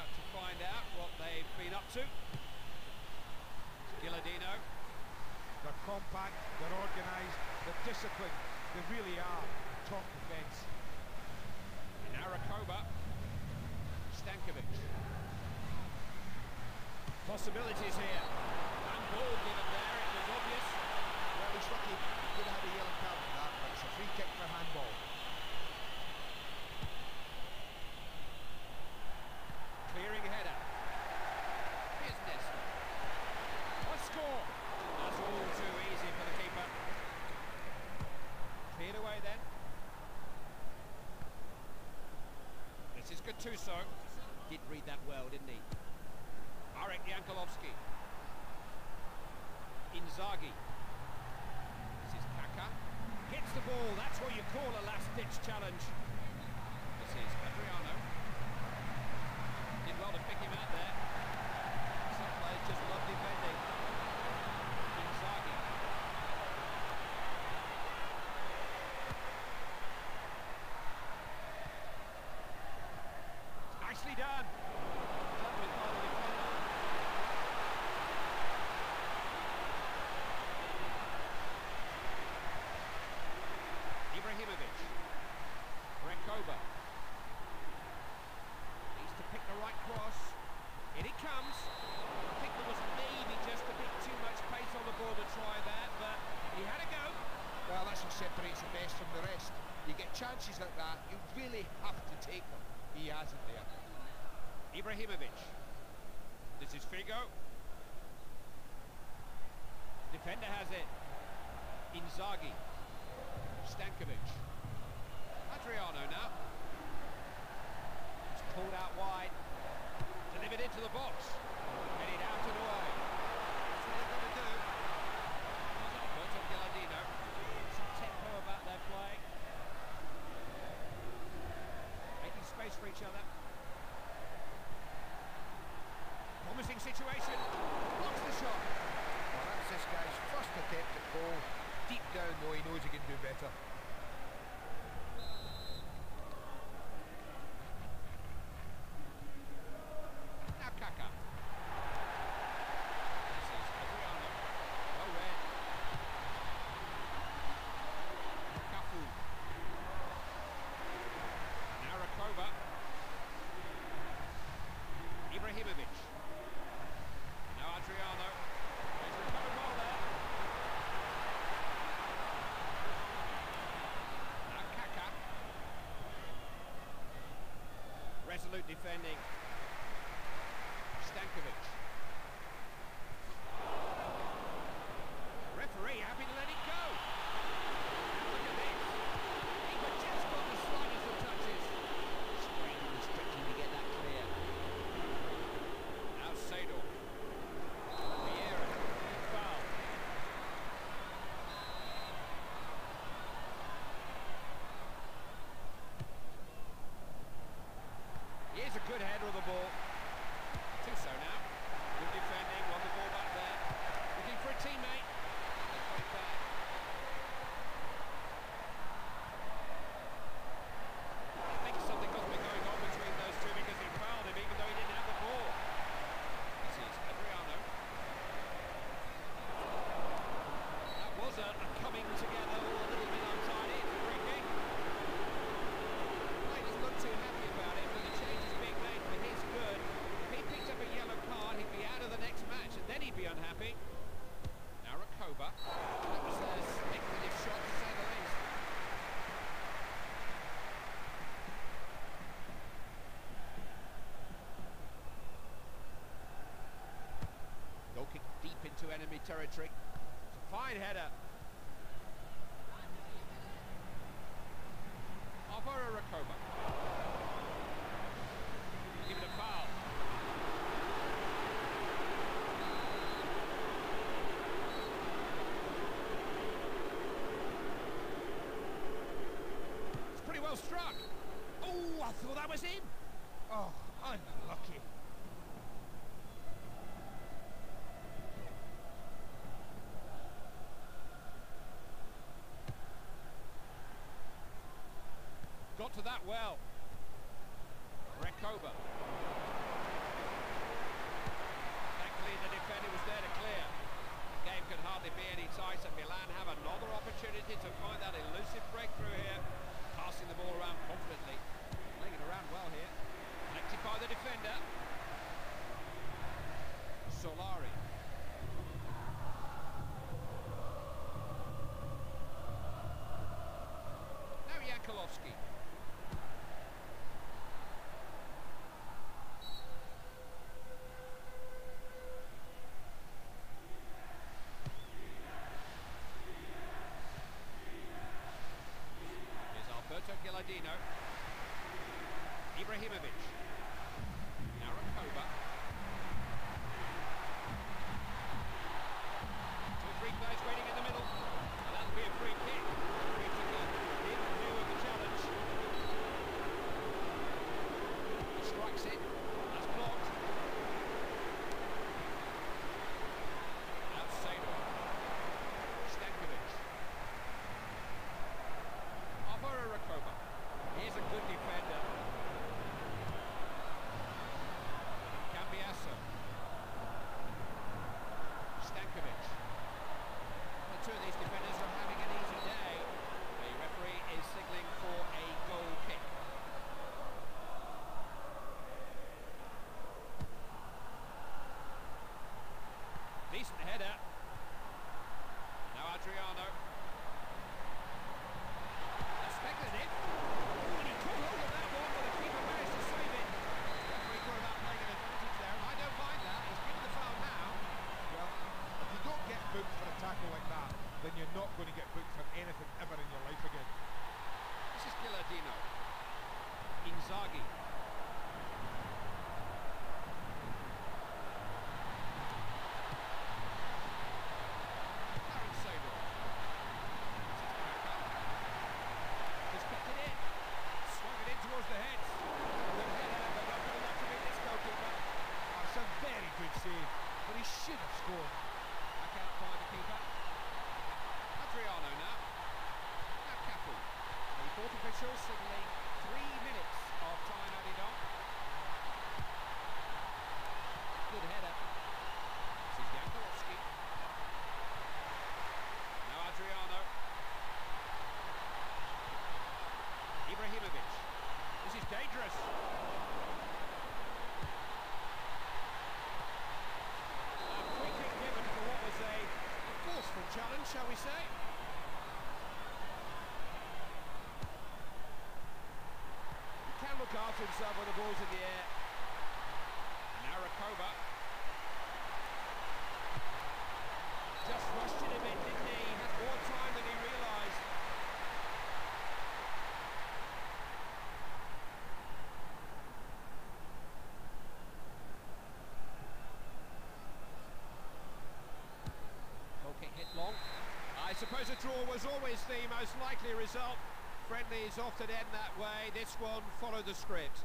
out to find out what they've been up to. Gilardino. They're compact, they're organised, they're disciplined. They really are top defence. Narakoba. Stankovic. Possibilities here. And ball given there, it was obvious. Well, he's lucky he could have had a yellow card for that, but it's a free kick for handball. Clearing header. Here's Nesta. What score? That's all too easy for the keeper. Cleared away then. This is Gattuso. Did read that well, didn't he? Marek Jankulovski. Inzaghi. This is Kaka. Hits the ball. That's what you call a last-ditch challenge. This is Adriano. Did well to pick him out there. Some players just love defending. Inzaghi. Nicely done. Dealt with by the defender. Ibrahimovic. Recoba. Needs to pick the right cross. In it comes. I think there was maybe just a bit too much pace on the ball to try that, but he had a go. Well, that's what separates the best from the rest. You get chances like that, you really have to take them. He hasn't there. Ibrahimovic. This is Figo. Defender has it. Inzaghi. Stankovic. Adriano now. It's pulled out wide. Delivered into the box. Headed out and away. That's what they're going to do. There's Alberto Gilardino. Some tempo about their play. Making space for each other. Promising situation. Blocks the shot. Well, that's this guy's first attempt at goal. Deep down, though, he knows he can do better. Now Kaka. This is Adriano. Well read. Cafu. Now Recoba. Ibrahimovic. Now Adriano. He's recovered well there. Now Kaka. Resolute defending. Stankovic. Referee happy to let it go. And look at this. He could just got the slightest of touches. Straining and stretching to get that clear. Now Sador. Vieira. Foul. Here's a good header of the ball. Tuso now. Good defending, won the ball back there. Looking for a teammate. They put it back. I think something must be going on between those two because he fouled him even though he didn't have the ball. This is Adriano. That was a, a coming together all a little bit untidy. It's a free kick. Players not too happy about it, but the change is being made for his good. If he picked up a yellow card, he'd be out of the next match, and then he'd be unhappy. Now Recoba. That was a speculative shot, to say the least. Goal kick deep into enemy territory. Fine header. Alvaro Recoba. Give it a foul. It's pretty well struck. Oh, I thought that was him. Oh, unlucky. well. Recoba. Thankfully the defender was there to clear. The game could hardly be any tighter. Milan have another opportunity to find that elusive breakthrough here. Passing the ball around confidently. Playing it around well here. Connected by the defender. Solari. Now Jankulovski. Gilardino. Ibrahimovic. Now Recoba. Two or three players waiting in the middle. And that'll be a free kick. Free kicker in view of the challenge. He strikes it. That's blocked. That's Sador. Stankovic. Alvaro Recoba. Here's a good defender. Cambiasso. Stankovic. Well, two of these defenders are having an easy day. The referee is signalling for a goal kick. Decent header. Now Adriano. That's speculative. Oh, and he caught hold of that one, but the keeper managed to save it. Referee thought about playing an advantage there. I don't mind that. He's given the foul now. Well, if you don't get booked for a tackle like that, then you're booked for anything ever in your life again. This is Gilardino. Inzaghi. Clarence Seedorf. This is Kaka. Just kept it in. Swung it in towards the heads. Good header, but not good enough to beat this goalkeeper. Oh, it's a very good save, but he should have scored. Back out by the keeper. Adriano now. Now Cafu. The fourth official signalling three minutes of time added on. Good header. This is Jankulovski. Now Adriano. Ibrahimovic. This is dangerous. A kick given for what was a forceful challenge, shall we say? He after himself when the ball's in the air. Now Recoba. Just rushed it a bit, didn't he? Had more time than he realised. Goal hit long. I suppose a draw was always the most likely result. Friendlies often end that way. This one followed the script.